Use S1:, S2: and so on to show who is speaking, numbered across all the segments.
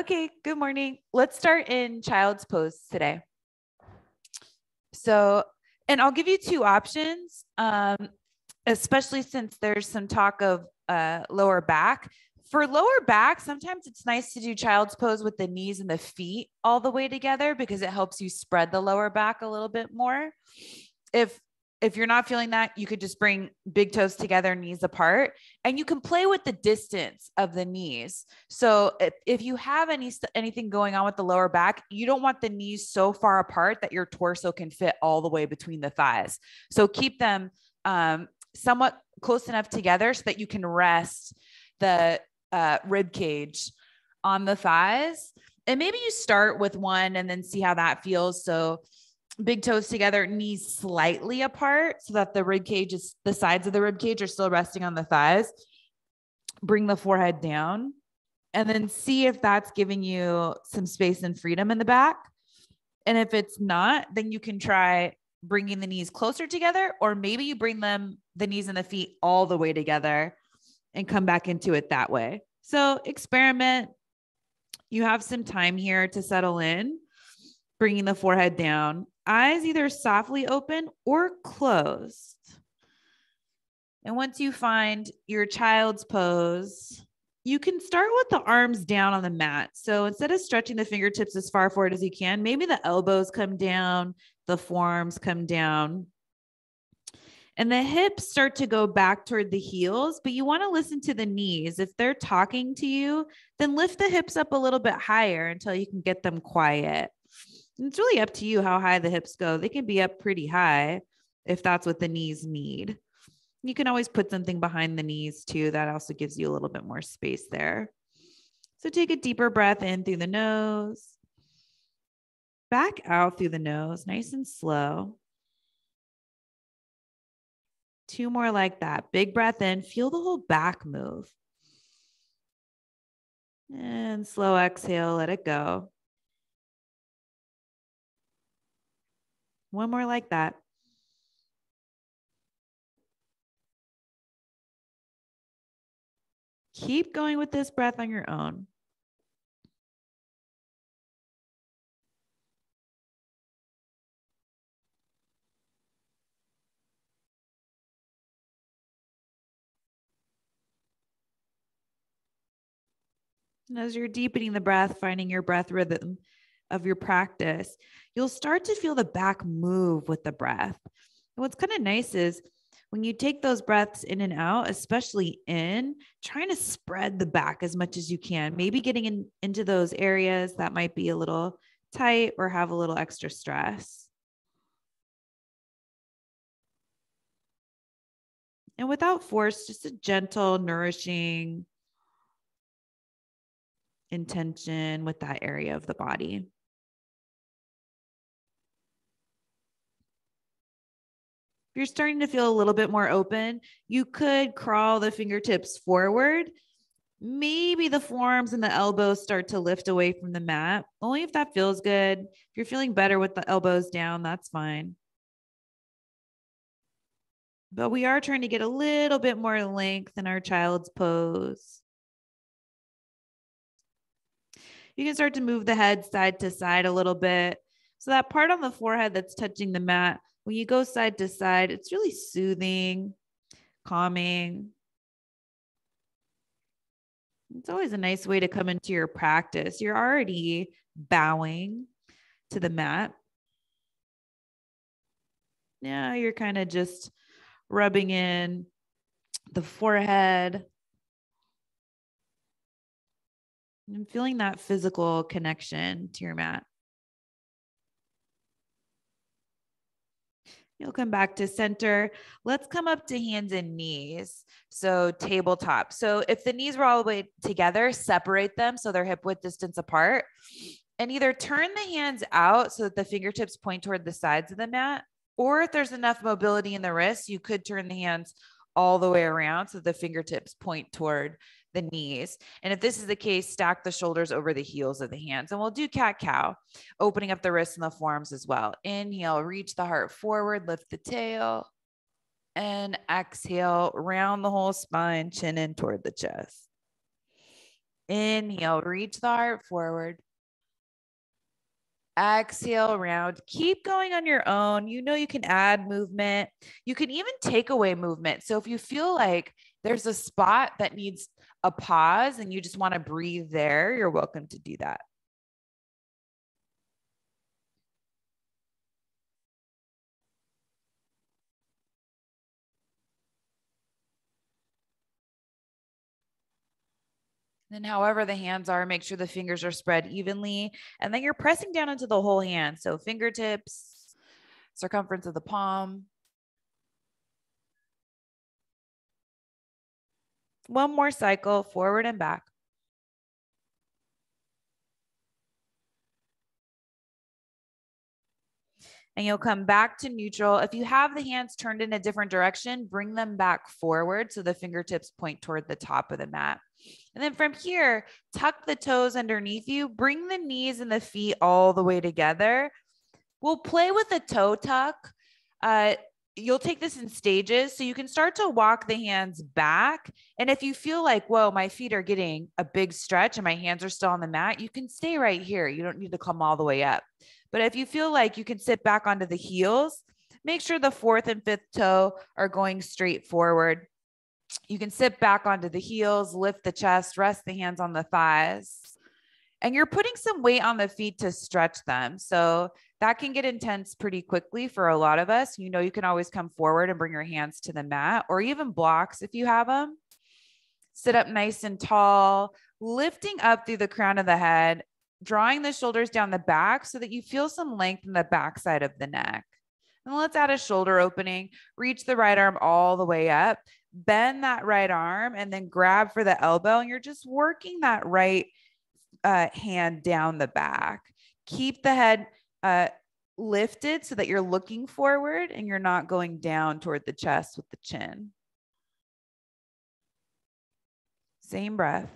S1: Okay, good morning. Let's start in child's pose today. So, and I'll give you two options, um, especially since there's some talk of uh, lower back. For lower back, sometimes it's nice to do child's pose with the knees and the feet all the way together because it helps you spread the lower back a little bit more. If if you're not feeling that, you could just bring big toes together, knees apart, and you can play with the distance of the knees. So if, if you have any anything going on with the lower back, you don't want the knees so far apart that your torso can fit all the way between the thighs. So keep them um, somewhat close enough together so that you can rest the uh, rib cage on the thighs. And maybe you start with one and then see how that feels. So big toes together, knees slightly apart so that the rib cage is the sides of the rib cage are still resting on the thighs. Bring the forehead down and then see if that's giving you some space and freedom in the back. And if it's not, then you can try bringing the knees closer together, or maybe you bring them, the knees and the feet, all the way together and come back into it that way. So experiment. You have some time here to settle in, bringing the forehead down eyes either softly open or closed. And once you find your child's pose, you can start with the arms down on the mat. So instead of stretching the fingertips as far forward as you can, maybe the elbows come down, the forearms come down. And the hips start to go back toward the heels, but you want to listen to the knees. If they're talking to you, then lift the hips up a little bit higher until you can get them quiet it's really up to you how high the hips go. They can be up pretty high if that's what the knees need. You can always put something behind the knees too. That also gives you a little bit more space there. So take a deeper breath in through the nose, back out through the nose, nice and slow. Two more like that. Big breath in, feel the whole back move. And slow exhale, let it go. One more like that. Keep going with this breath on your own. And as you're deepening the breath, finding your breath rhythm of your practice, you'll start to feel the back move with the breath. And what's kind of nice is when you take those breaths in and out, especially in, trying to spread the back as much as you can, maybe getting in, into those areas that might be a little tight or have a little extra stress. And without force, just a gentle, nourishing intention with that area of the body. If you're starting to feel a little bit more open, you could crawl the fingertips forward. Maybe the forearms and the elbows start to lift away from the mat, only if that feels good. If you're feeling better with the elbows down, that's fine. But we are trying to get a little bit more length in our child's pose. You can start to move the head side to side a little bit. So that part on the forehead that's touching the mat when you go side to side, it's really soothing, calming. It's always a nice way to come into your practice. You're already bowing to the mat. Now you're kind of just rubbing in the forehead and feeling that physical connection to your mat. You'll come back to center. Let's come up to hands and knees. So tabletop. So if the knees were all the way together, separate them so they're hip width distance apart. And either turn the hands out so that the fingertips point toward the sides of the mat, or if there's enough mobility in the wrists, you could turn the hands all the way around so the fingertips point toward the knees. And if this is the case, stack the shoulders over the heels of the hands. And we'll do cat cow, opening up the wrists and the forearms as well. Inhale, reach the heart forward, lift the tail. And exhale, round the whole spine, chin in toward the chest. Inhale, reach the heart forward. Exhale, round. Keep going on your own. You know, you can add movement. You can even take away movement. So if you feel like there's a spot that needs a pause and you just want to breathe there, you're welcome to do that. Then, however, the hands are, make sure the fingers are spread evenly. And then you're pressing down into the whole hand. So, fingertips, circumference of the palm. One more cycle, forward and back. and you'll come back to neutral. If you have the hands turned in a different direction, bring them back forward so the fingertips point toward the top of the mat. And then from here, tuck the toes underneath you, bring the knees and the feet all the way together. We'll play with the toe tuck. Uh, you'll take this in stages. So you can start to walk the hands back. And if you feel like, whoa, my feet are getting a big stretch and my hands are still on the mat, you can stay right here. You don't need to come all the way up. But if you feel like you can sit back onto the heels, make sure the fourth and fifth toe are going straight forward. You can sit back onto the heels, lift the chest, rest the hands on the thighs. And you're putting some weight on the feet to stretch them. So that can get intense pretty quickly for a lot of us. You know, you can always come forward and bring your hands to the mat or even blocks if you have them. Sit up nice and tall, lifting up through the crown of the head, drawing the shoulders down the back so that you feel some length in the backside of the neck. And let's add a shoulder opening. Reach the right arm all the way up bend that right arm and then grab for the elbow. And you're just working that right uh, hand down the back. Keep the head uh, lifted so that you're looking forward and you're not going down toward the chest with the chin. Same breath.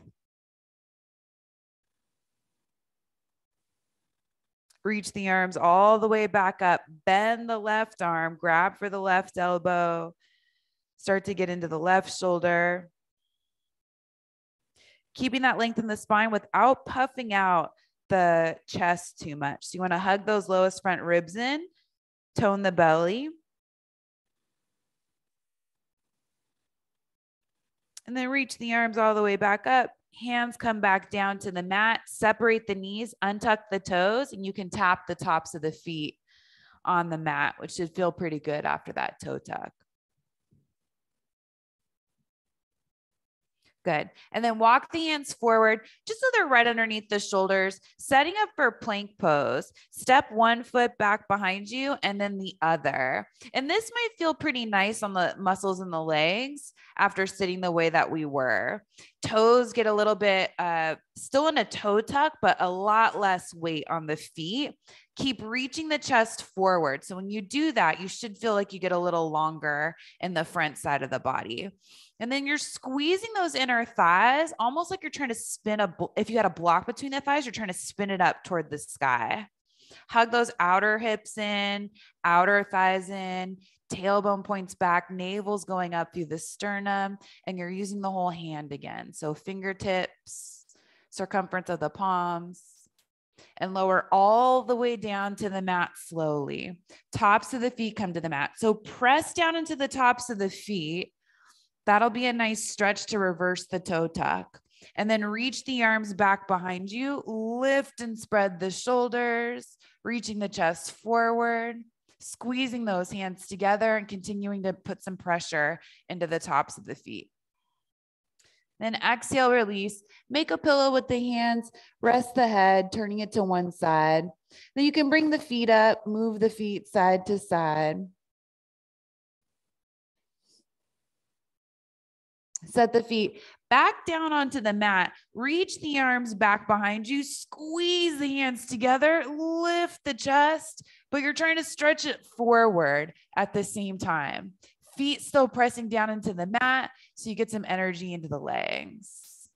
S1: Reach the arms all the way back up. Bend the left arm, grab for the left elbow Start to get into the left shoulder. Keeping that length in the spine without puffing out the chest too much. So you want to hug those lowest front ribs in, tone the belly. And then reach the arms all the way back up. Hands come back down to the mat. Separate the knees, untuck the toes, and you can tap the tops of the feet on the mat, which should feel pretty good after that toe tuck. Good. And then walk the hands forward just so they're right underneath the shoulders, setting up for plank pose. Step one foot back behind you and then the other. And this might feel pretty nice on the muscles in the legs after sitting the way that we were. Toes get a little bit uh, still in a toe tuck, but a lot less weight on the feet. Keep reaching the chest forward. So when you do that, you should feel like you get a little longer in the front side of the body. And then you're squeezing those inner thighs, almost like you're trying to spin a, if you had a block between the thighs, you're trying to spin it up toward the sky. Hug those outer hips in, outer thighs in, tailbone points back, navel's going up through the sternum, and you're using the whole hand again. So fingertips, circumference of the palms, and lower all the way down to the mat slowly. Tops of the feet come to the mat. So press down into the tops of the feet That'll be a nice stretch to reverse the toe tuck. And then reach the arms back behind you, lift and spread the shoulders, reaching the chest forward, squeezing those hands together and continuing to put some pressure into the tops of the feet. Then exhale, release. Make a pillow with the hands, rest the head, turning it to one side. Then you can bring the feet up, move the feet side to side. Set the feet back down onto the mat. Reach the arms back behind you. Squeeze the hands together. Lift the chest, but you're trying to stretch it forward at the same time. Feet still pressing down into the mat so you get some energy into the legs.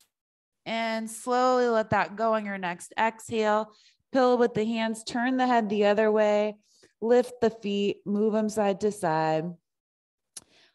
S1: And slowly let that go on your next exhale. Pillow with the hands, turn the head the other way, lift the feet, move them side to side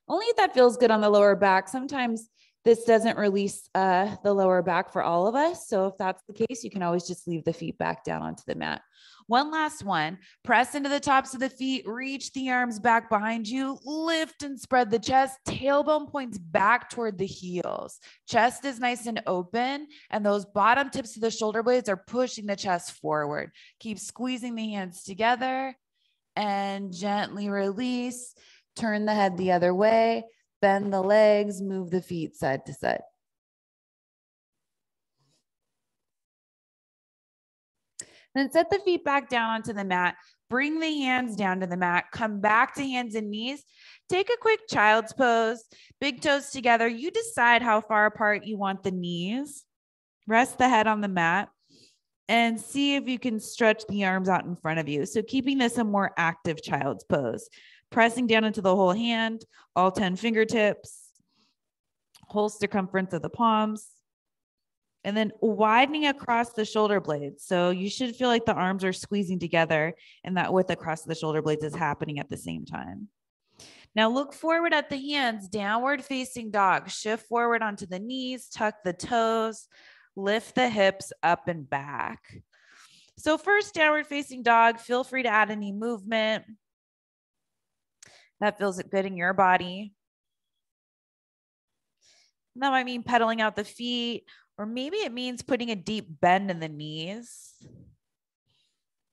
S1: only if that feels good on the lower back. Sometimes This doesn't release uh, the lower back for all of us. So if that's the case, you can always just leave the feet back down onto the mat. One last one. Press into the tops of the feet, reach the arms back behind you, lift and spread the chest. Tailbone points back toward the heels. Chest is nice and open, and those bottom tips of the shoulder blades are pushing the chest forward. Keep squeezing the hands together and gently release. Turn the head the other way, bend the legs, move the feet side to side. Then set the feet back down onto the mat. Bring the hands down to the mat. Come back to hands and knees. Take a quick child's pose. Big toes together. You decide how far apart you want the knees. Rest the head on the mat and see if you can stretch the arms out in front of you. So, keeping this a more active child's pose, pressing down into the whole hand, all 10 fingertips, whole circumference of the palms and then widening across the shoulder blades. So you should feel like the arms are squeezing together and that width across the shoulder blades is happening at the same time. Now look forward at the hands, downward facing dog. Shift forward onto the knees, tuck the toes, lift the hips up and back. So first downward facing dog, feel free to add any movement that feels good in your body. That might mean pedaling out the feet or maybe it means putting a deep bend in the knees.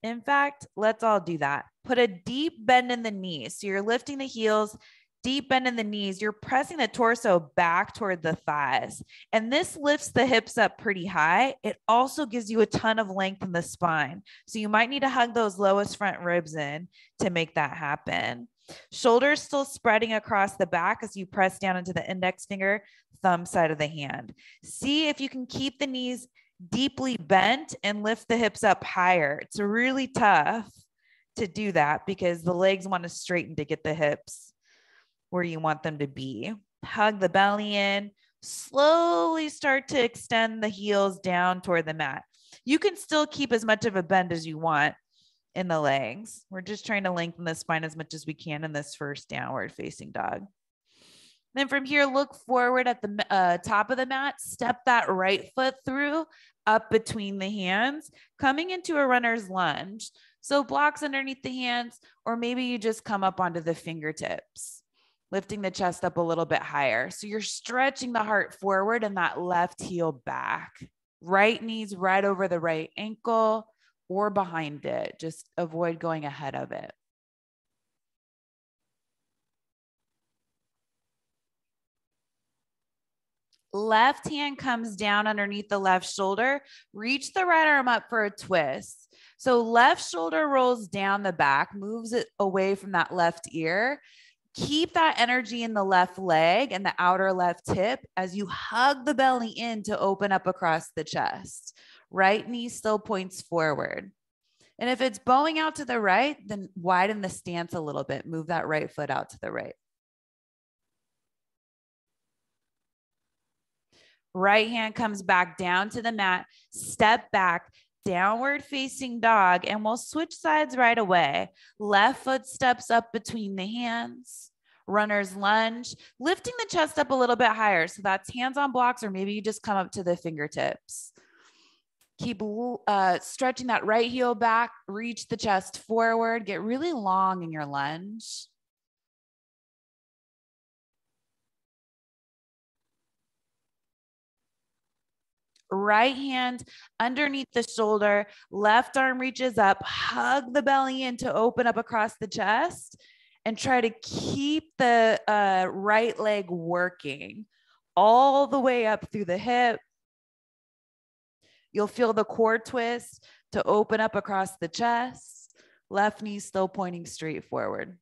S1: In fact, let's all do that. Put a deep bend in the knees. So you're lifting the heels, deep bend in the knees. You're pressing the torso back toward the thighs. And this lifts the hips up pretty high. It also gives you a ton of length in the spine. So you might need to hug those lowest front ribs in to make that happen. Shoulders still spreading across the back as you press down into the index finger thumb side of the hand. See if you can keep the knees deeply bent and lift the hips up higher. It's really tough to do that because the legs want to straighten to get the hips where you want them to be. Hug the belly in, slowly start to extend the heels down toward the mat. You can still keep as much of a bend as you want in the legs. We're just trying to lengthen the spine as much as we can in this first downward facing dog. Then from here, look forward at the uh, top of the mat, step that right foot through up between the hands, coming into a runner's lunge. So blocks underneath the hands, or maybe you just come up onto the fingertips, lifting the chest up a little bit higher. So you're stretching the heart forward and that left heel back. Right knees right over the right ankle or behind it. Just avoid going ahead of it. Left hand comes down underneath the left shoulder. Reach the right arm up for a twist. So left shoulder rolls down the back, moves it away from that left ear. Keep that energy in the left leg and the outer left hip as you hug the belly in to open up across the chest. Right knee still points forward. And if it's bowing out to the right, then widen the stance a little bit. Move that right foot out to the right. Right hand comes back down to the mat, step back, downward facing dog, and we'll switch sides right away. Left foot steps up between the hands. Runner's lunge, lifting the chest up a little bit higher. So that's hands on blocks, or maybe you just come up to the fingertips. Keep uh, stretching that right heel back, reach the chest forward, get really long in your lunge. right hand underneath the shoulder, left arm reaches up, hug the belly in to open up across the chest, and try to keep the uh, right leg working all the way up through the hip. You'll feel the core twist to open up across the chest, left knee still pointing straight forward.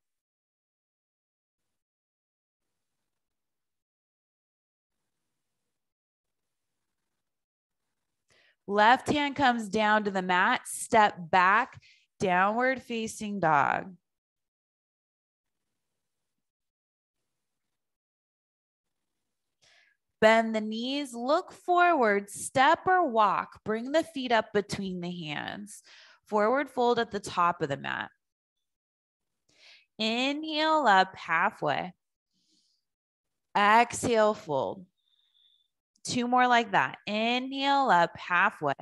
S1: Left hand comes down to the mat, step back, downward facing dog. Bend the knees, look forward, step or walk. Bring the feet up between the hands. Forward fold at the top of the mat. Inhale up halfway. Exhale, fold. Two more like that. Inhale up halfway.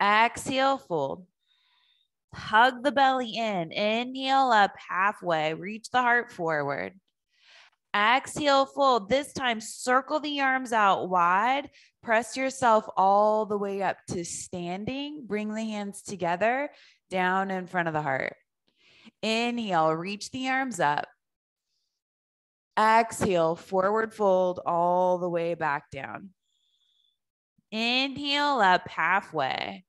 S1: Exhale, fold. Hug the belly in. Inhale up halfway. Reach the heart forward. Exhale, fold. This time, circle the arms out wide. Press yourself all the way up to standing. Bring the hands together down in front of the heart. Inhale, reach the arms up. Exhale, forward fold all the way back down. Inhale up halfway.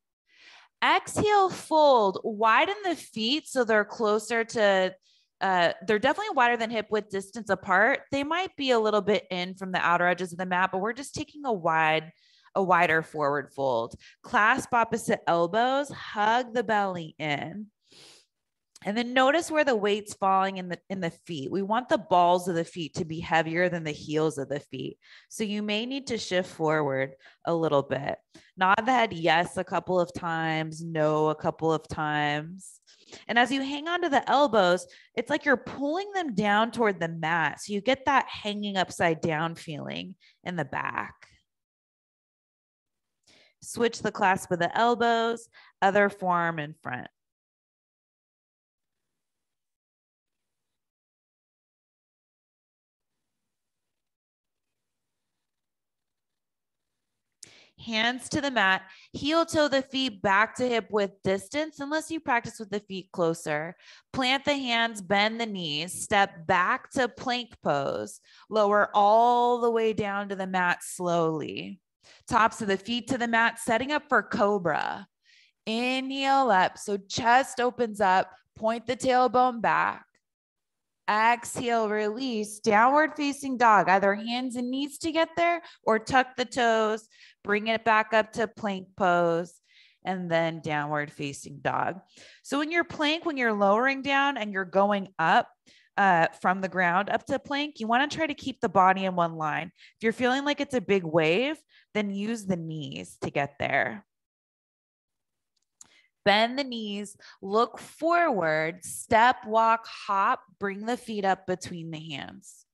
S1: Exhale, fold, widen the feet so they're closer to, uh, they're definitely wider than hip width distance apart. They might be a little bit in from the outer edges of the mat, but we're just taking a wide, a wider forward fold. Clasp opposite elbows, hug the belly in. And then notice where the weight's falling in the in the feet. We want the balls of the feet to be heavier than the heels of the feet. So you may need to shift forward a little bit. Nod the head yes a couple of times, no a couple of times. And as you hang on to the elbows, it's like you're pulling them down toward the mat. So you get that hanging upside down feeling in the back. Switch the clasp of the elbows, other forearm in front. Hands to the mat, heel toe the feet back to hip width distance, unless you practice with the feet closer. Plant the hands, bend the knees, step back to plank pose, lower all the way down to the mat slowly. Tops of the feet to the mat, setting up for cobra. Inhale up. So chest opens up, point the tailbone back. Exhale, release, downward facing dog, either hands and knees to get there or tuck the toes, bring it back up to plank pose, and then downward facing dog. So when you're plank, when you're lowering down and you're going up, uh, from the ground up to plank, you want to try to keep the body in one line. If you're feeling like it's a big wave, then use the knees to get there. Bend the knees, look forward, step, walk, hop, bring the feet up between the hands.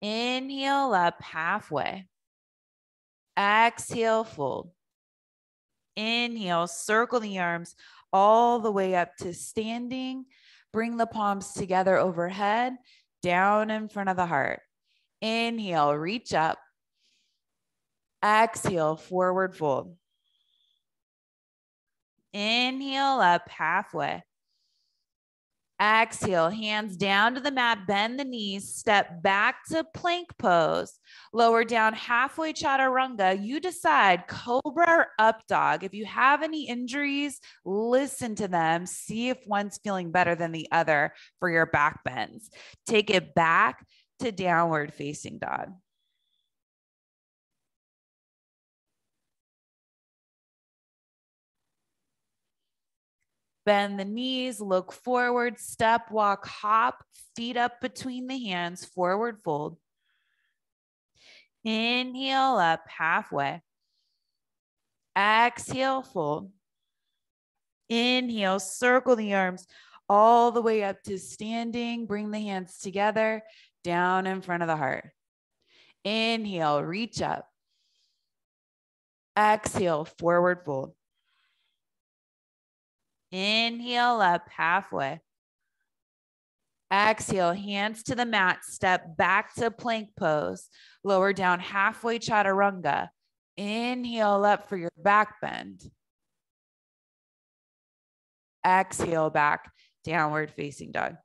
S1: Inhale up halfway. Exhale, fold. Inhale, circle the arms all the way up to standing. Bring the palms together overhead, down in front of the heart. Inhale, reach up. Exhale, forward fold. Inhale up halfway. Exhale, hands down to the mat, bend the knees, step back to plank pose, lower down halfway chaturanga. You decide cobra or up dog. If you have any injuries, listen to them, see if one's feeling better than the other for your back bends. Take it back to downward facing dog. Bend the knees, look forward, step, walk, hop, feet up between the hands, forward fold. Inhale up halfway. Exhale, fold. Inhale, circle the arms all the way up to standing. Bring the hands together down in front of the heart. Inhale, reach up. Exhale, forward fold. Inhale up halfway. Exhale, hands to the mat, step back to plank pose. Lower down halfway chaturanga. Inhale up for your back bend. Exhale back, downward facing dog.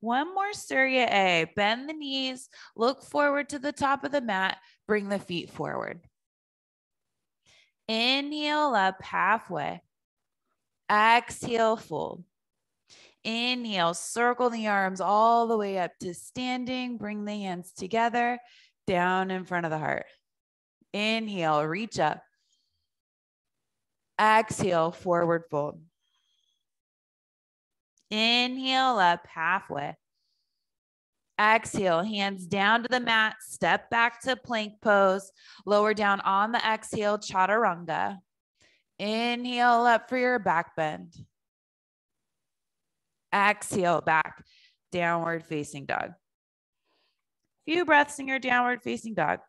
S1: One more Surya A. Bend the knees, look forward to the top of the mat, bring the feet forward. Inhale up halfway. Exhale, fold. Inhale, circle the arms all the way up to standing. Bring the hands together down in front of the heart. Inhale, reach up. Exhale, forward fold. Inhale up halfway. Exhale, hands down to the mat, step back to plank pose, lower down on the exhale, chaturanga. Inhale up for your back bend. Exhale back, downward facing dog. Few breaths in your downward facing dog.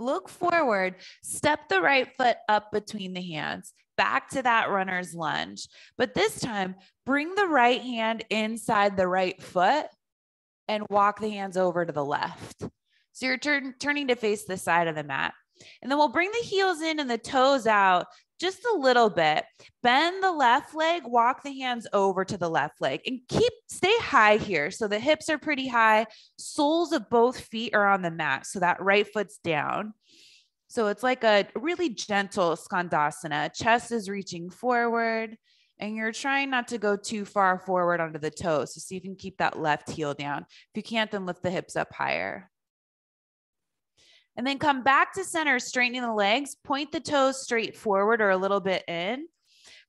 S1: Look forward, step the right foot up between the hands, back to that runner's lunge. But this time, bring the right hand inside the right foot and walk the hands over to the left. So you're turn, turning to face the side of the mat. And then we'll bring the heels in and the toes out just a little bit. Bend the left leg, walk the hands over to the left leg and keep stay high here. So the hips are pretty high. Soles of both feet are on the mat. So that right foot's down. So it's like a really gentle skandasana. Chest is reaching forward and you're trying not to go too far forward onto the toes. So see if you can keep that left heel down. If you can't, then lift the hips up higher. And then come back to center, straightening the legs, point the toes straight forward or a little bit in.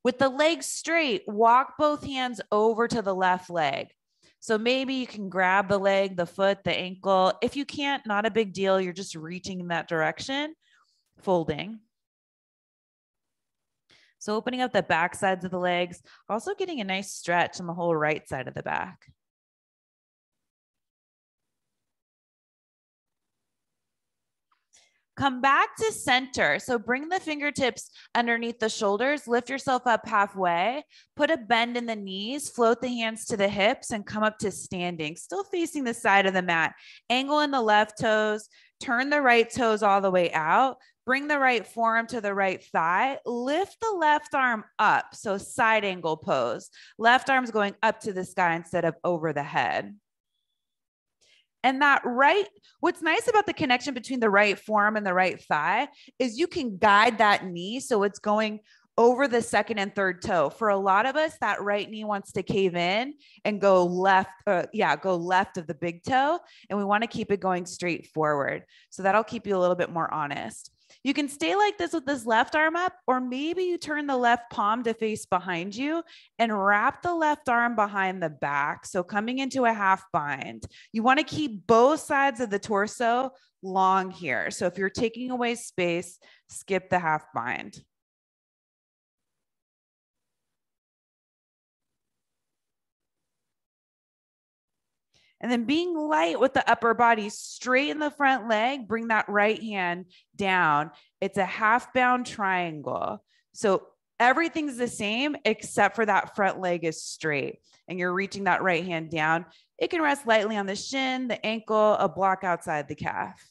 S1: With the legs straight, walk both hands over to the left leg. So maybe you can grab the leg, the foot, the ankle. If you can't, not a big deal. You're just reaching in that direction, folding. So opening up the back sides of the legs, also getting a nice stretch on the whole right side of the back. Come back to center. So bring the fingertips underneath the shoulders, lift yourself up halfway, put a bend in the knees, float the hands to the hips, and come up to standing, still facing the side of the mat. Angle in the left toes, turn the right toes all the way out. Bring the right forearm to the right thigh. Lift the left arm up. So side angle pose. Left arm's going up to the sky instead of over the head. And that right, what's nice about the connection between the right forearm and the right thigh is you can guide that knee so it's going over the second and third toe. For a lot of us, that right knee wants to cave in and go left, uh, yeah, go left of the big toe. And we want to keep it going straight forward. So that'll keep you a little bit more honest. You can stay like this with this left arm up, or maybe you turn the left palm to face behind you and wrap the left arm behind the back. So coming into a half bind. You want to keep both sides of the torso long here. So if you're taking away space, skip the half bind. And then being light with the upper body, straighten the front leg, bring that right hand down. It's a half bound triangle. So everything's the same except for that front leg is straight and you're reaching that right hand down. It can rest lightly on the shin, the ankle, a block outside the calf.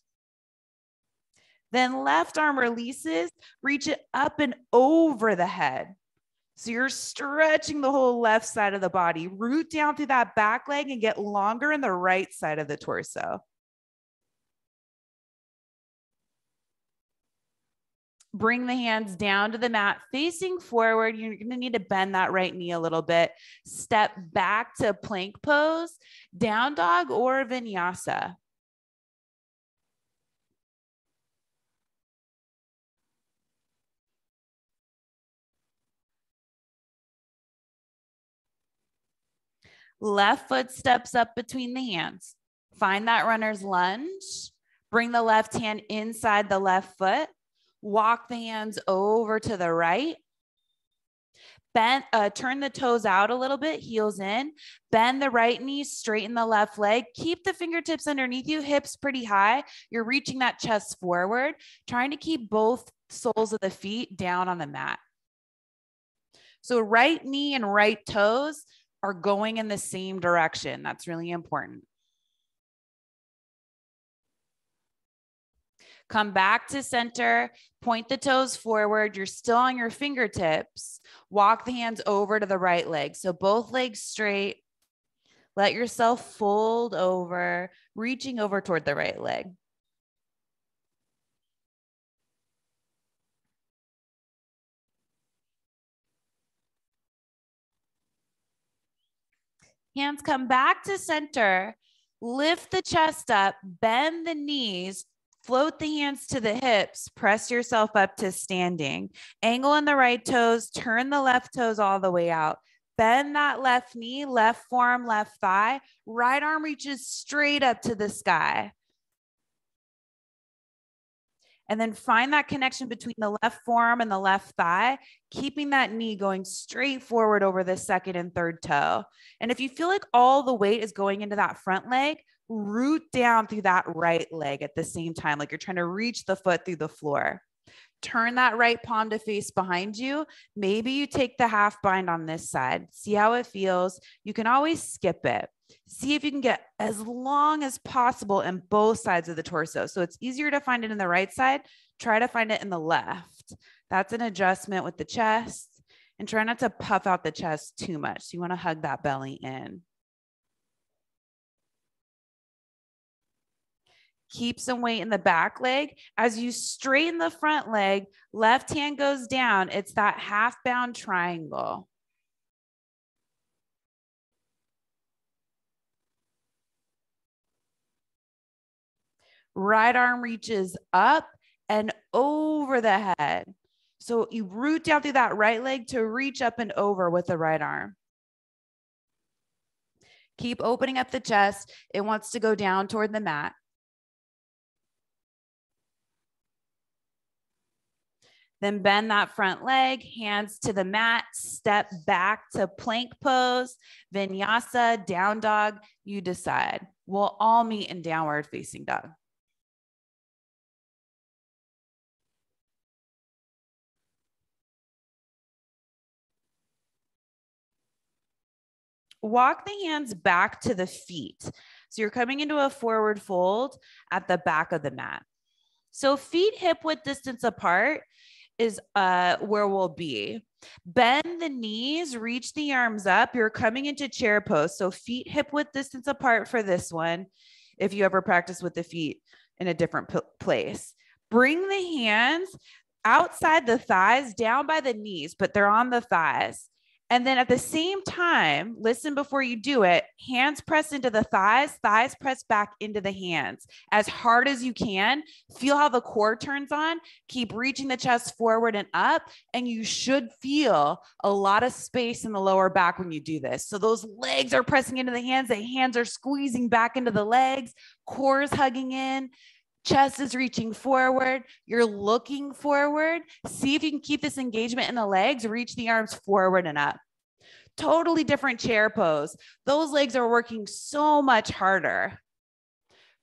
S1: Then left arm releases, reach it up and over the head. So you're stretching the whole left side of the body. Root down through that back leg and get longer in the right side of the torso. Bring the hands down to the mat, facing forward. You're going to need to bend that right knee a little bit. Step back to plank pose, down dog, or vinyasa. Left foot steps up between the hands. Find that runner's lunge. Bring the left hand inside the left foot. Walk the hands over to the right. Bend, uh, turn the toes out a little bit, heels in. Bend the right knee, straighten the left leg. Keep the fingertips underneath you, hips pretty high. You're reaching that chest forward, trying to keep both soles of the feet down on the mat. So, right knee and right toes are going in the same direction. That's really important. Come back to center, point the toes forward. You're still on your fingertips. Walk the hands over to the right leg. So both legs straight. Let yourself fold over, reaching over toward the right leg. Hands come back to center. Lift the chest up, bend the knees, float the hands to the hips, press yourself up to standing. Angle in the right toes, turn the left toes all the way out. Bend that left knee, left forearm, left thigh. Right arm reaches straight up to the sky. And then find that connection between the left forearm and the left thigh, keeping that knee going straight forward over the second and third toe. And if you feel like all the weight is going into that front leg, root down through that right leg at the same time, like you're trying to reach the foot through the floor. Turn that right palm to face behind you. Maybe you take the half bind on this side. See how it feels. You can always skip it. See if you can get as long as possible in both sides of the torso. So it's easier to find it in the right side. Try to find it in the left. That's an adjustment with the chest. And try not to puff out the chest too much. So you want to hug that belly in. Keep some weight in the back leg. As you straighten the front leg, left hand goes down. It's that half bound triangle. Right arm reaches up and over the head. So you root down through that right leg to reach up and over with the right arm. Keep opening up the chest. It wants to go down toward the mat. Then bend that front leg, hands to the mat, step back to plank pose, vinyasa, down dog. You decide. We'll all meet in downward facing dog. Walk the hands back to the feet. So you're coming into a forward fold at the back of the mat. So feet hip width distance apart is uh, where we'll be. Bend the knees, reach the arms up. You're coming into chair pose. So feet hip width distance apart for this one. If you ever practice with the feet in a different place, bring the hands outside the thighs, down by the knees, but they're on the thighs. And then at the same time, listen before you do it. Hands press into the thighs, thighs press back into the hands as hard as you can. Feel how the core turns on. Keep reaching the chest forward and up. And you should feel a lot of space in the lower back when you do this. So those legs are pressing into the hands, the hands are squeezing back into the legs, core is hugging in chest is reaching forward. You're looking forward. See if you can keep this engagement in the legs, reach the arms forward and up. Totally different chair pose. Those legs are working so much harder.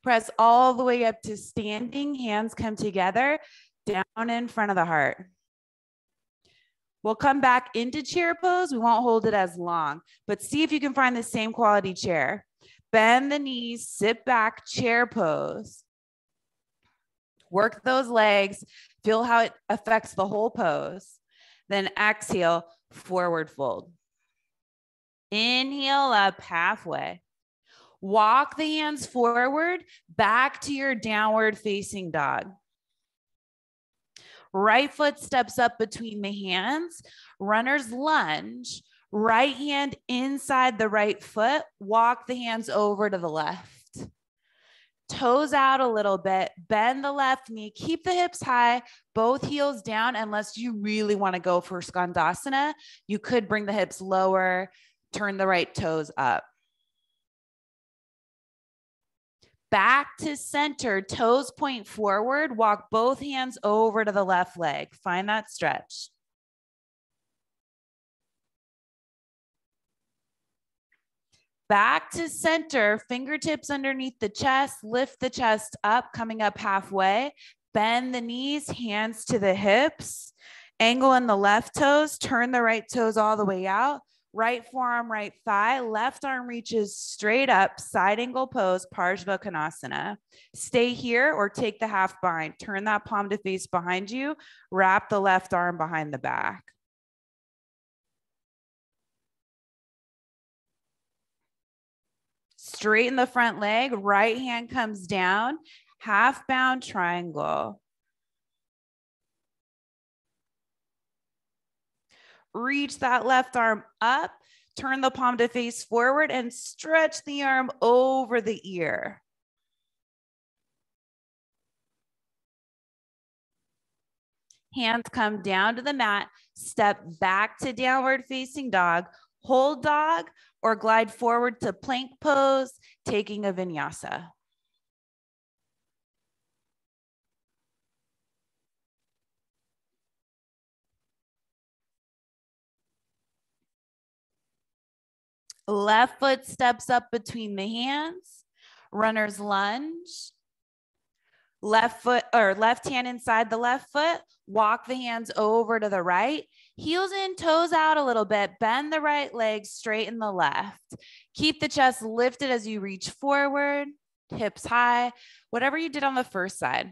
S1: Press all the way up to standing. Hands come together down in front of the heart. We'll come back into chair pose. We won't hold it as long, but see if you can find the same quality chair. Bend the knees, sit back, chair pose. Work those legs, feel how it affects the whole pose. Then exhale, forward fold. Inhale up halfway. Walk the hands forward back to your downward facing dog. Right foot steps up between the hands. Runner's lunge. Right hand inside the right foot. Walk the hands over to the left toes out a little bit, bend the left knee, keep the hips high, both heels down, unless you really want to go for Skandasana. You could bring the hips lower, turn the right toes up. Back to center, toes point forward, walk both hands over to the left leg. Find that stretch. Back to center, fingertips underneath the chest, lift the chest up, coming up halfway, bend the knees, hands to the hips, angle in the left toes, turn the right toes all the way out, right forearm, right thigh, left arm reaches straight up, side angle pose, Parsva Konasana. Stay here or take the half bind. Turn that palm to face behind you, wrap the left arm behind the back. Straighten the front leg, right hand comes down, half bound triangle. Reach that left arm up, turn the palm to face forward and stretch the arm over the ear. Hands come down to the mat, step back to downward facing dog, hold dog, or glide forward to plank pose, taking a vinyasa. Left foot steps up between the hands, runner's lunge. Left foot or left hand inside the left foot, walk the hands over to the right. Heels in, toes out a little bit. Bend the right leg, straighten the left. Keep the chest lifted as you reach forward, hips high, whatever you did on the first side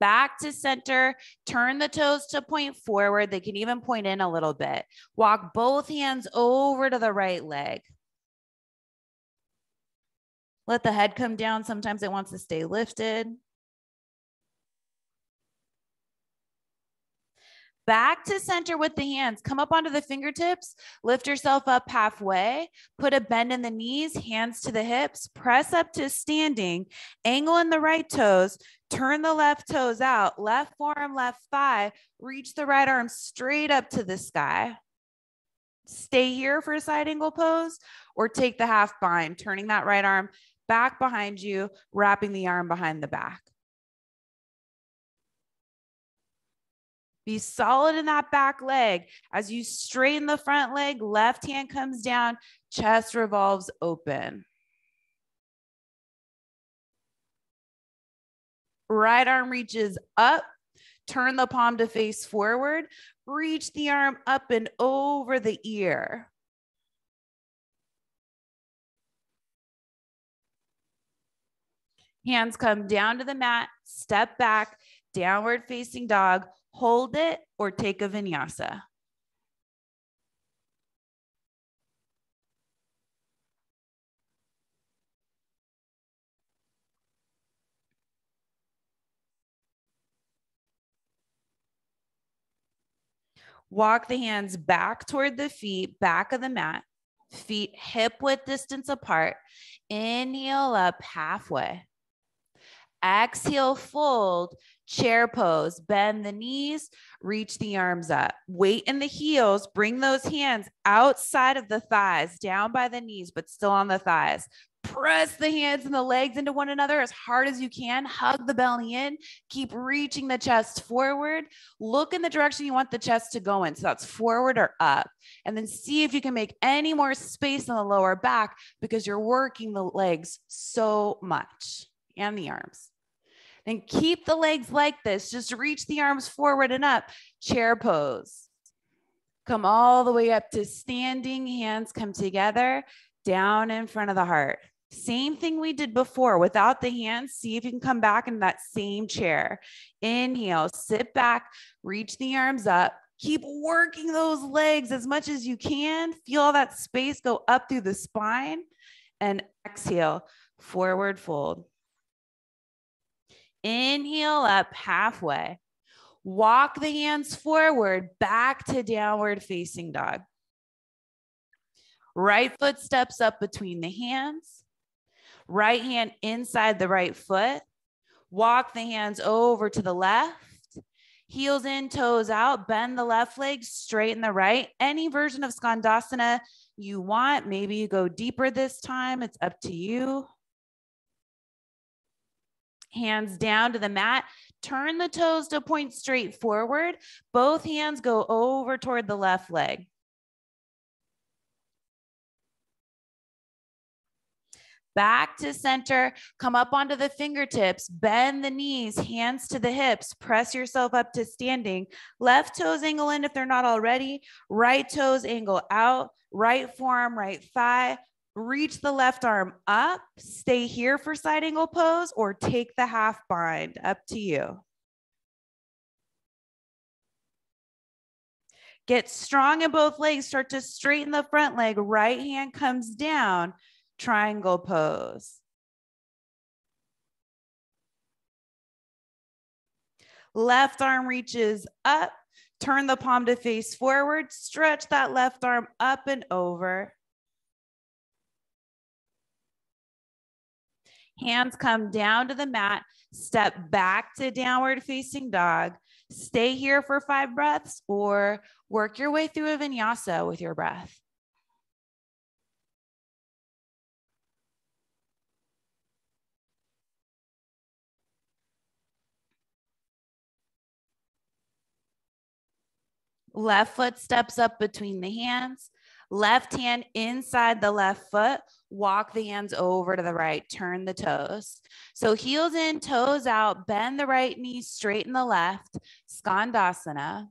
S1: back to center, turn the toes to point forward. They can even point in a little bit. Walk both hands over to the right leg. Let the head come down. Sometimes it wants to stay lifted. Back to center with the hands. Come up onto the fingertips, lift yourself up halfway, put a bend in the knees, hands to the hips, press up to standing, angle in the right toes, turn the left toes out, left forearm, left thigh, reach the right arm straight up to the sky. Stay here for a side angle pose or take the half bind, turning that right arm back behind you, wrapping the arm behind the back. Be solid in that back leg. As you straighten the front leg, left hand comes down, chest revolves open. Right arm reaches up, turn the palm to face forward, reach the arm up and over the ear. Hands come down to the mat, step back, downward facing dog, hold it, or take a vinyasa. Walk the hands back toward the feet, back of the mat, feet hip width distance apart. Inhale up halfway. Exhale, fold, chair pose. Bend the knees, reach the arms up. Weight in the heels, bring those hands outside of the thighs, down by the knees, but still on the thighs. Press the hands and the legs into one another as hard as you can. Hug the belly in. Keep reaching the chest forward. Look in the direction you want the chest to go in. So that's forward or up. And then see if you can make any more space in the lower back because you're working the legs so much and the arms. Then keep the legs like this. Just reach the arms forward and up. Chair pose. Come all the way up to standing. Hands come together down in front of the heart. Same thing we did before without the hands. See if you can come back in that same chair. Inhale, sit back, reach the arms up. Keep working those legs as much as you can. Feel that space go up through the spine. And exhale, forward fold. Inhale up halfway. Walk the hands forward back to downward facing dog. Right foot steps up between the hands. Right hand inside the right foot. Walk the hands over to the left. Heels in, toes out. Bend the left leg, straighten the right. Any version of Skandasana you want. Maybe you go deeper this time. It's up to you hands down to the mat. Turn the toes to point straight forward. Both hands go over toward the left leg. Back to center, come up onto the fingertips, bend the knees, hands to the hips, press yourself up to standing. Left toes angle in if they're not already, right toes angle out, right forearm, right thigh, reach the left arm up, stay here for side angle pose, or take the half bind, up to you. Get strong in both legs, start to straighten the front leg, right hand comes down, triangle pose. Left arm reaches up, turn the palm to face forward, stretch that left arm up and over. Hands come down to the mat, step back to downward facing dog. Stay here for five breaths or work your way through a vinyasa with your breath. Left foot steps up between the hands. Left hand inside the left foot. Walk the hands over to the right. Turn the toes. So heels in, toes out. Bend the right knee, straighten the left. Skandasana.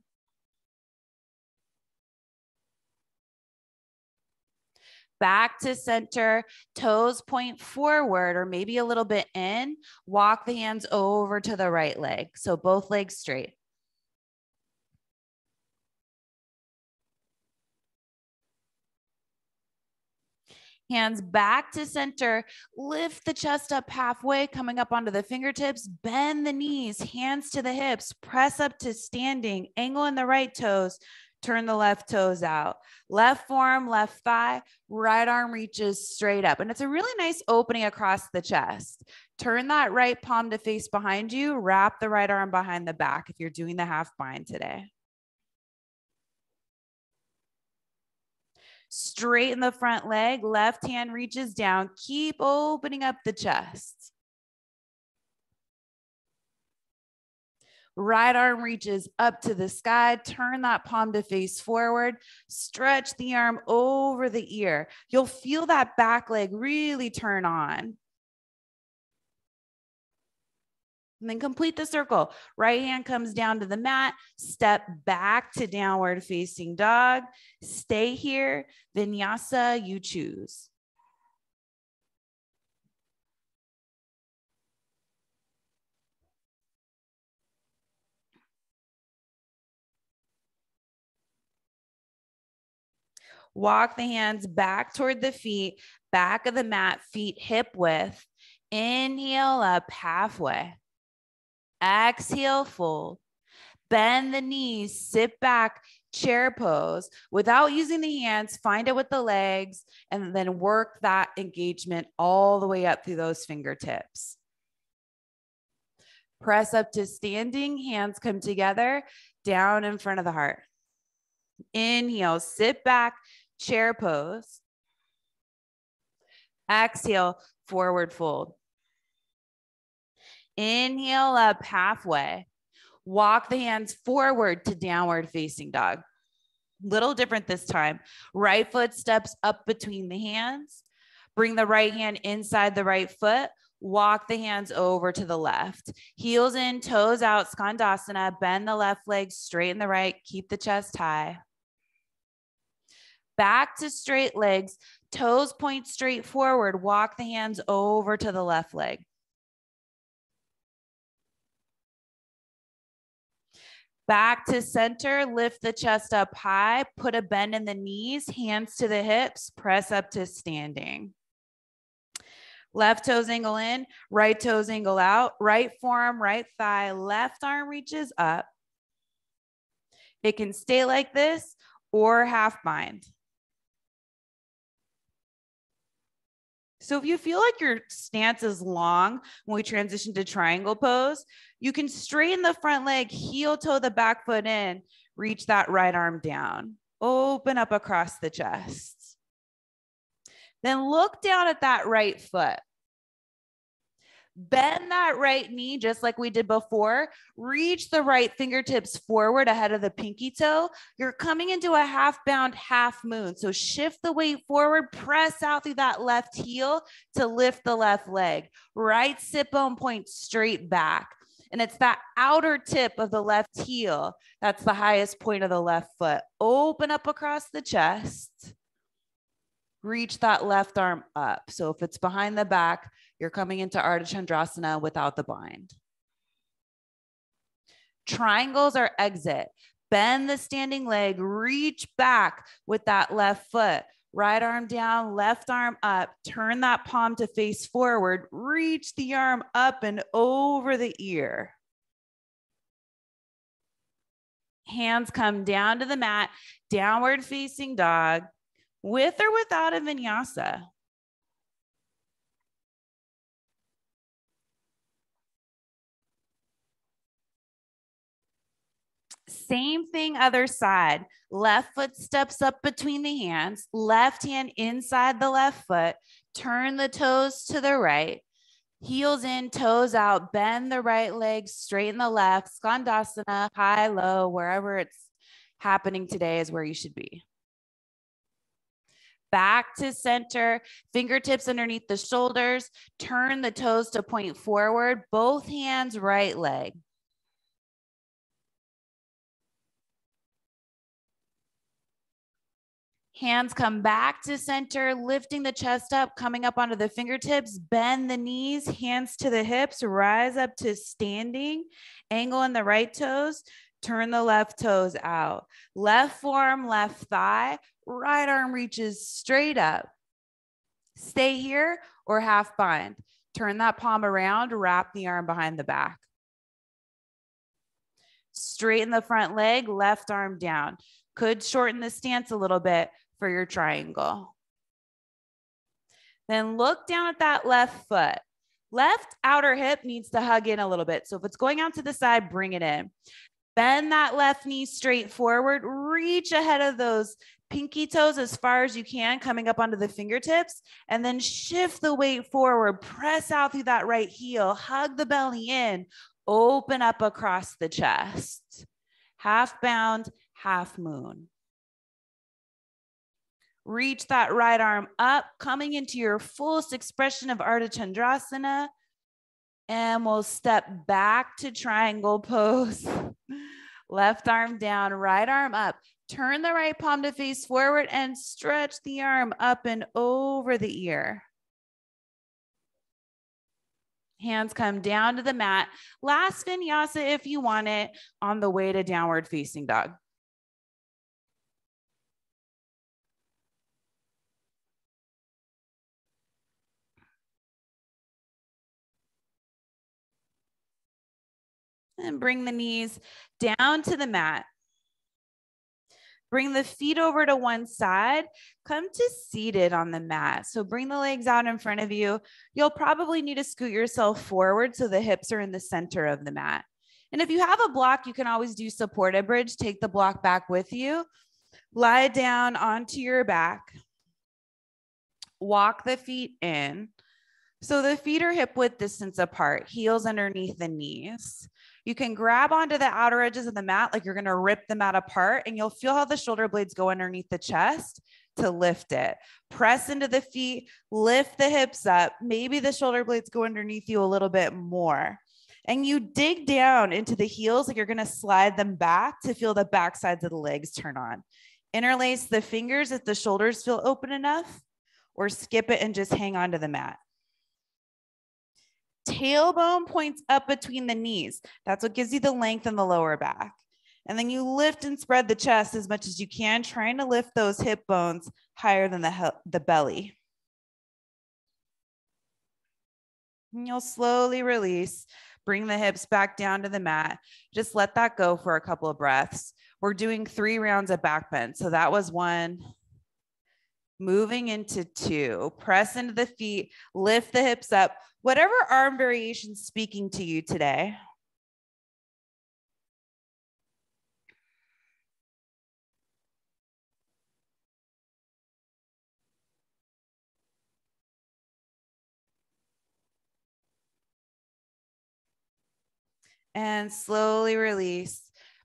S1: back to center, toes point forward or maybe a little bit in. Walk the hands over to the right leg. So both legs straight. Hands back to center. Lift the chest up halfway, coming up onto the fingertips. Bend the knees, hands to the hips. Press up to standing. Angle in the right toes. Turn the left toes out. Left forearm, left thigh. Right arm reaches straight up. And it's a really nice opening across the chest. Turn that right palm to face behind you. Wrap the right arm behind the back if you're doing the half bind today. Straighten the front leg, left hand reaches down. Keep opening up the chest. Right arm reaches up to the sky. Turn that palm to face forward. Stretch the arm over the ear. You'll feel that back leg really turn on. And then complete the circle. Right hand comes down to the mat, step back to downward facing dog. Stay here. Vinyasa, you choose. Walk the hands back toward the feet, back of the mat, feet hip width. Inhale up halfway. Exhale, fold. Bend the knees, sit back, chair pose without using the hands. Find it with the legs and then work that engagement all the way up through those fingertips. Press up to standing, hands come together, down in front of the heart. Inhale, sit back, chair pose. Exhale, forward fold. Inhale up halfway. Walk the hands forward to downward facing dog. Little different this time. Right foot steps up between the hands. Bring the right hand inside the right foot. Walk the hands over to the left. Heels in, toes out, Skandasana. Bend the left leg, straighten the right. Keep the chest high. Back to straight legs. Toes point straight forward. Walk the hands over to the left leg. Back to center, lift the chest up high, put a bend in the knees, hands to the hips, press up to standing. Left toes angle in, right toes angle out, right forearm, right thigh, left arm reaches up. It can stay like this or half bind. So if you feel like your stance is long when we transition to triangle pose, you can straighten the front leg, heel toe the back foot in, reach that right arm down, open up across the chest. Then look down at that right foot. Bend that right knee just like we did before. Reach the right fingertips forward ahead of the pinky toe. You're coming into a half bound half moon. So shift the weight forward, press out through that left heel to lift the left leg. Right sit bone points straight back. And it's that outer tip of the left heel that's the highest point of the left foot. Open up across the chest. Reach that left arm up. So if it's behind the back, you're coming into Ardha Chandrasana without the bind. Triangles are exit. Bend the standing leg, reach back with that left foot. Right arm down, left arm up. Turn that palm to face forward. Reach the arm up and over the ear. Hands come down to the mat, downward facing dog, with or without a vinyasa. Same thing, other side. Left foot steps up between the hands, left hand inside the left foot. Turn the toes to the right. Heels in, toes out, bend the right leg, straighten the left. Skandasana, high, low, wherever it's happening today is where you should be. Back to center, fingertips underneath the shoulders. Turn the toes to point forward, both hands, right leg. Hands come back to center, lifting the chest up, coming up onto the fingertips, bend the knees, hands to the hips, rise up to standing, angle in the right toes, turn the left toes out. Left forearm, left thigh, right arm reaches straight up. Stay here or half bind. Turn that palm around, wrap the arm behind the back. Straighten the front leg, left arm down. Could shorten the stance a little bit for your triangle. Then look down at that left foot. Left outer hip needs to hug in a little bit. So if it's going out to the side, bring it in. Bend that left knee straight forward. Reach ahead of those pinky toes as far as you can, coming up onto the fingertips, and then shift the weight forward. Press out through that right heel. Hug the belly in. Open up across the chest. Half bound, half moon. Reach that right arm up, coming into your fullest expression of Ardha Chandrasana. And we'll step back to triangle pose. Left arm down, right arm up. Turn the right palm to face forward and stretch the arm up and over the ear. Hands come down to the mat. Last vinyasa if you want it on the way to downward facing dog. And bring the knees down to the mat. Bring the feet over to one side. Come to seated on the mat. So bring the legs out in front of you. You'll probably need to scoot yourself forward so the hips are in the center of the mat. And if you have a block, you can always do supported bridge. Take the block back with you. Lie down onto your back. Walk the feet in. So the feet are hip width distance apart, heels underneath the knees. You can grab onto the outer edges of the mat like you're going to rip the mat apart, and you'll feel how the shoulder blades go underneath the chest to lift it. Press into the feet, lift the hips up. Maybe the shoulder blades go underneath you a little bit more. And you dig down into the heels like you're going to slide them back to feel the back sides of the legs turn on. Interlace the fingers if the shoulders feel open enough, or skip it and just hang onto the mat tailbone points up between the knees. That's what gives you the length in the lower back. And then you lift and spread the chest as much as you can, trying to lift those hip bones higher than the, the belly. And you'll slowly release, bring the hips back down to the mat. Just let that go for a couple of breaths. We're doing three rounds of back bend. So that was one. Moving into two, press into the feet, lift the hips up, whatever arm variation speaking to you today. And slowly release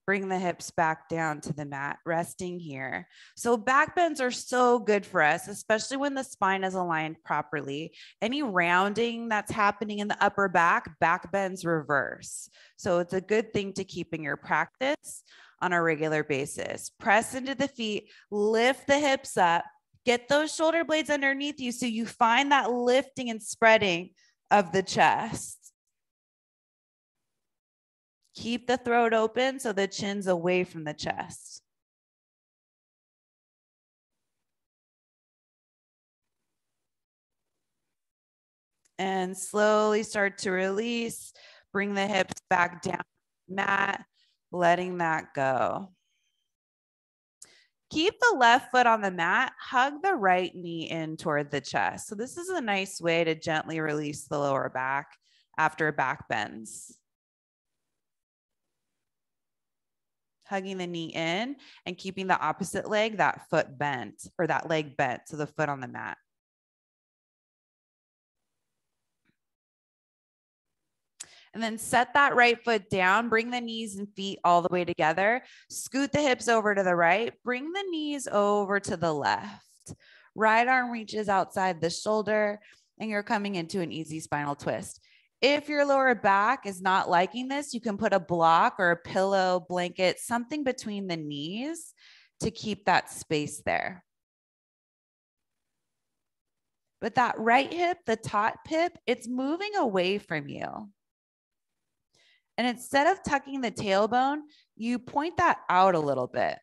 S1: bring the hips back down to the mat, resting here. So back bends are so good for us, especially when the spine is aligned properly. Any rounding that's happening in the upper back, back bends reverse. So it's a good thing to keep in your practice on a regular basis. Press into the feet, lift the hips up, get those shoulder blades underneath you so you find that lifting and spreading of the chest. Keep the throat open so the chin's away from the chest. And slowly start to release. Bring the hips back down, mat, letting that go. Keep the left foot on the mat, hug the right knee in toward the chest. So this is a nice way to gently release the lower back after back bends. Hugging the knee in and keeping the opposite leg, that foot bent or that leg bent. So the foot on the mat. And then set that right foot down, bring the knees and feet all the way together. Scoot the hips over to the right, bring the knees over to the left. Right arm reaches outside the shoulder, and you're coming into an easy spinal twist. If your lower back is not liking this, you can put a block or a pillow, blanket, something between the knees to keep that space there. But that right hip, the top hip, it's moving away from you. And instead of tucking the tailbone, you point that out a little bit.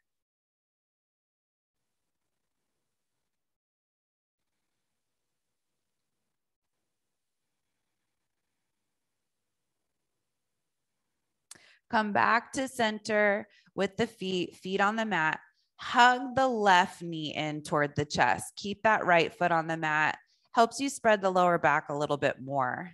S1: Come back to center with the feet, feet on the mat. Hug the left knee in toward the chest. Keep that right foot on the mat. Helps you spread the lower back a little bit more.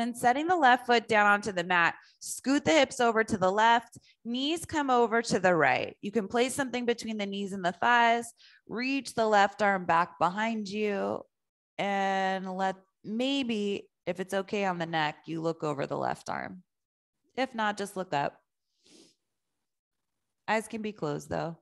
S1: Then setting the left foot down onto the mat, scoot the hips over to the left, knees come over to the right. You can place something between the knees and the thighs, reach the left arm back behind you, and let maybe, if it's okay on the neck, you look over the left arm. If not, just look up. Eyes can be closed though.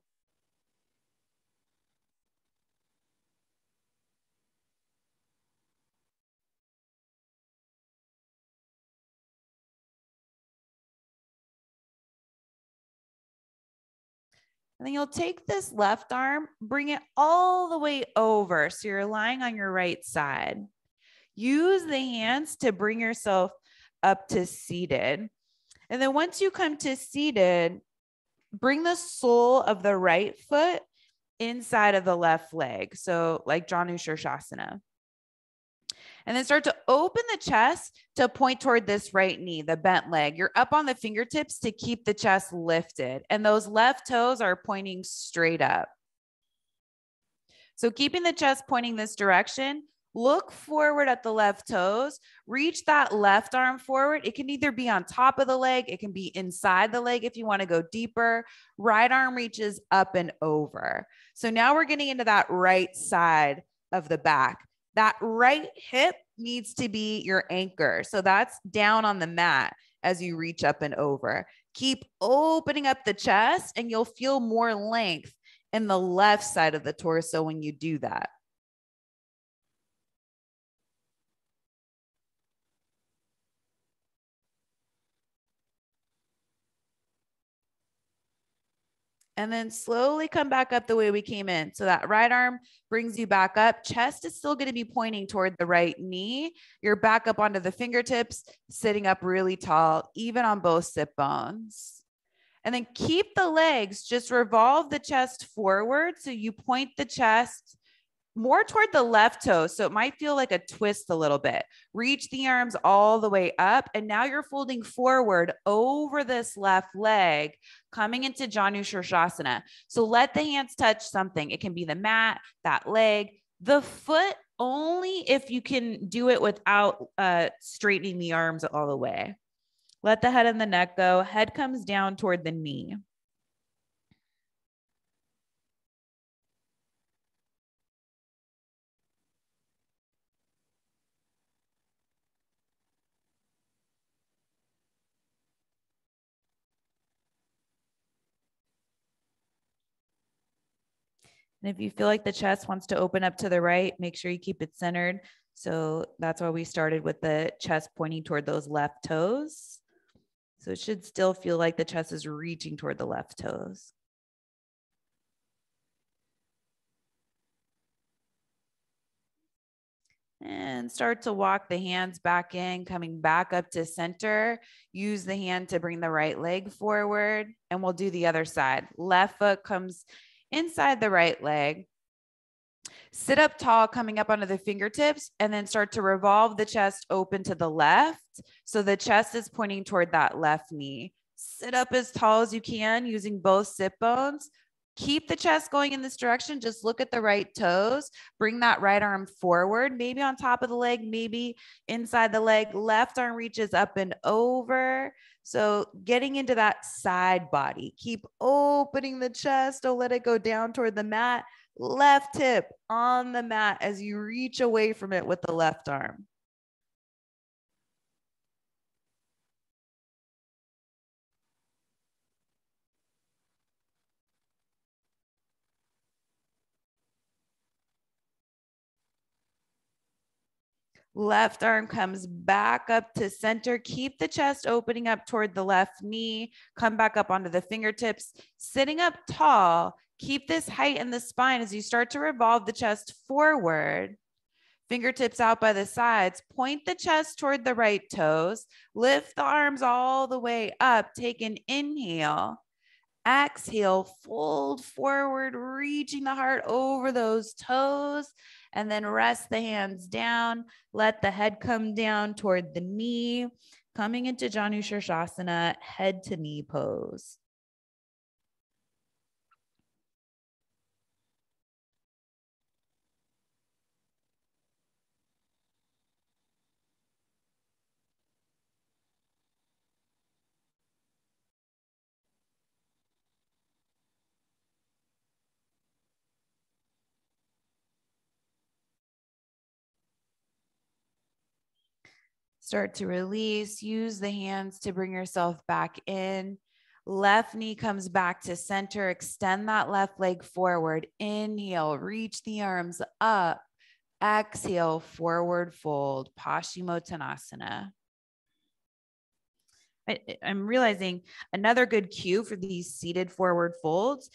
S1: And then you'll take this left arm, bring it all the way over. So you're lying on your right side. Use the hands to bring yourself up to seated. And then once you come to seated, bring the sole of the right foot inside of the left leg. So like Janu Shirshasana. And then start to open the chest to point toward this right knee, the bent leg. You're up on the fingertips to keep the chest lifted. And those left toes are pointing straight up. So keeping the chest pointing this direction, look forward at the left toes, reach that left arm forward. It can either be on top of the leg, it can be inside the leg if you want to go deeper. Right arm reaches up and over. So now we're getting into that right side of the back. That right hip needs to be your anchor. So that's down on the mat as you reach up and over. Keep opening up the chest, and you'll feel more length in the left side of the torso when you do that. And then slowly come back up the way we came in. So that right arm brings you back up. Chest is still going to be pointing toward the right knee. You're back up onto the fingertips, sitting up really tall, even on both sit bones. And then keep the legs, just revolve the chest forward. So you point the chest more toward the left toe. So it might feel like a twist a little bit. Reach the arms all the way up. And now you're folding forward over this left leg, coming into Janu Shirshasana. So let the hands touch something. It can be the mat, that leg, the foot only if you can do it without uh, straightening the arms all the way. Let the head and the neck go. Head comes down toward the knee. And if you feel like the chest wants to open up to the right, make sure you keep it centered. So that's why we started with the chest pointing toward those left toes. So it should still feel like the chest is reaching toward the left toes. And start to walk the hands back in, coming back up to center. Use the hand to bring the right leg forward. And we'll do the other side. Left foot comes inside the right leg. Sit up tall, coming up onto the fingertips, and then start to revolve the chest open to the left. So the chest is pointing toward that left knee. Sit up as tall as you can using both sit bones. Keep the chest going in this direction. Just look at the right toes. Bring that right arm forward, maybe on top of the leg, maybe inside the leg. Left arm reaches up and over. So getting into that side body. Keep opening the chest. Don't let it go down toward the mat. Left hip on the mat as you reach away from it with the left arm. Left arm comes back up to center. Keep the chest opening up toward the left knee. Come back up onto the fingertips. Sitting up tall. Keep this height in the spine as you start to revolve the chest forward. Fingertips out by the sides. Point the chest toward the right toes. Lift the arms all the way up. Take an inhale. Exhale, fold forward, reaching the heart over those toes and then rest the hands down. Let the head come down toward the knee, coming into Janu Shirshasana, head to knee pose. Start to release. Use the hands to bring yourself back in. Left knee comes back to center. Extend that left leg forward. Inhale, reach the arms up. Exhale, forward fold, Paschimottanasana. I, am realizing another good cue for these seated forward folds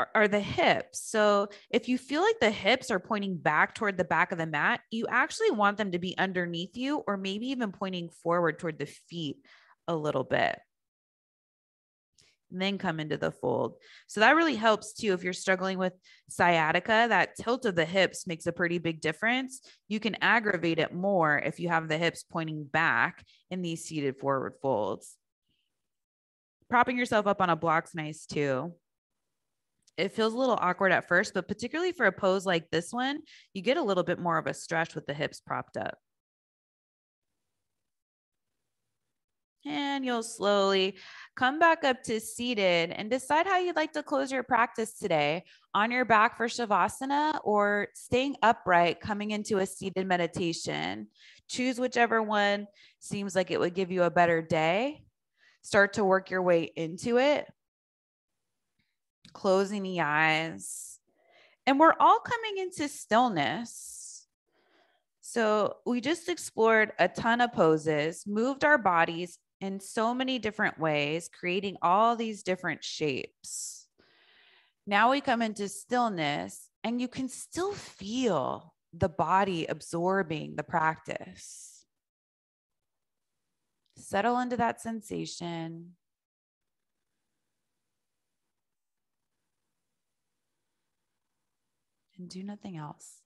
S1: are, are the hips. So if you feel like the hips are pointing back toward the back of the mat, you actually want them to be underneath you or maybe even pointing forward toward the feet a little bit. And then come into the fold. So that really helps too. If you're struggling with sciatica, that tilt of the hips makes a pretty big difference. You can aggravate it more if you have the hips pointing back in these seated forward folds. Propping yourself up on a block's nice too it feels a little awkward at first, but particularly for a pose like this one, you get a little bit more of a stretch with the hips propped up. And you'll slowly come back up to seated and decide how you'd like to close your practice today on your back for Shavasana or staying upright, coming into a seated meditation. Choose whichever one seems like it would give you a better day. Start to work your way into it closing the eyes. And we're all coming into stillness. So we just explored a ton of poses, moved our bodies in so many different ways, creating all these different shapes. Now we come into stillness, and you can still feel the body absorbing the practice. Settle into that sensation. And do nothing else.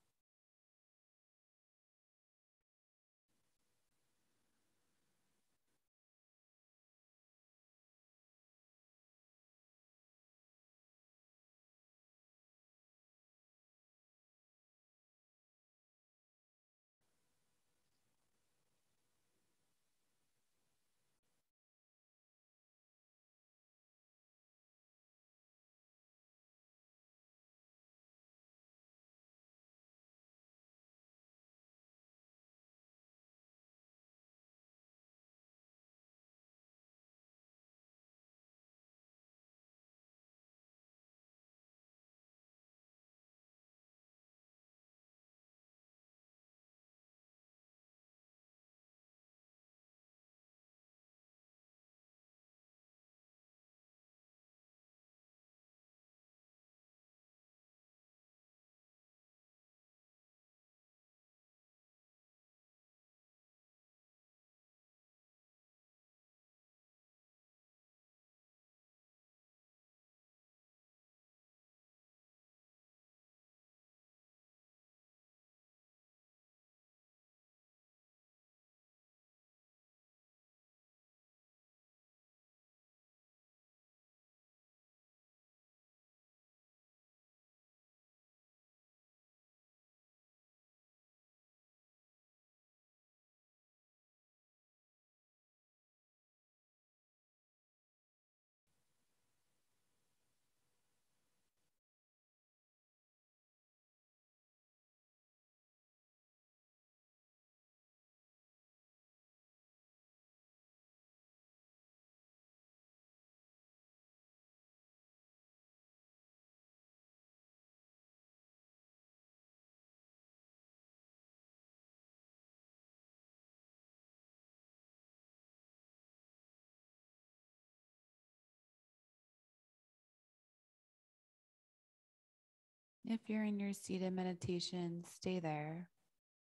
S1: If you're in your seated meditation, stay there.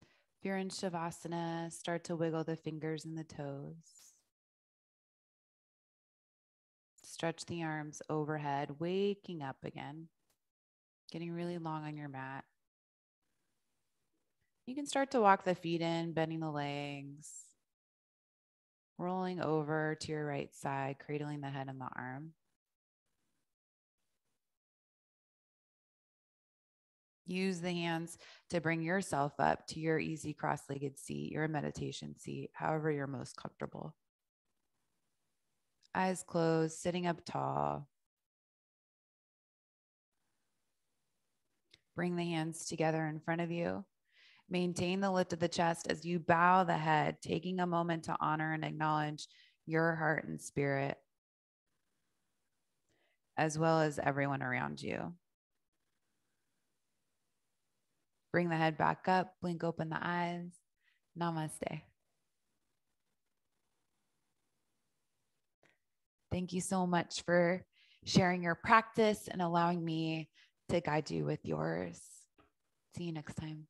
S1: If you're in Shavasana, start to wiggle the fingers and the toes. Stretch the arms overhead, waking up again, getting really long on your mat. You can start to walk the feet in, bending the legs, rolling over to your right side, cradling the head and the arm. Use the hands to bring yourself up to your easy cross legged seat, your meditation seat, however you're most comfortable. Eyes closed, sitting up tall. Bring the hands together in front of you. Maintain the lift of the chest as you bow the head, taking a moment to honor and acknowledge your heart and spirit, as well as everyone around you. Bring the head back up, blink open the eyes. Namaste. Thank you so much for sharing your practice and allowing me to guide you with yours. See you next time.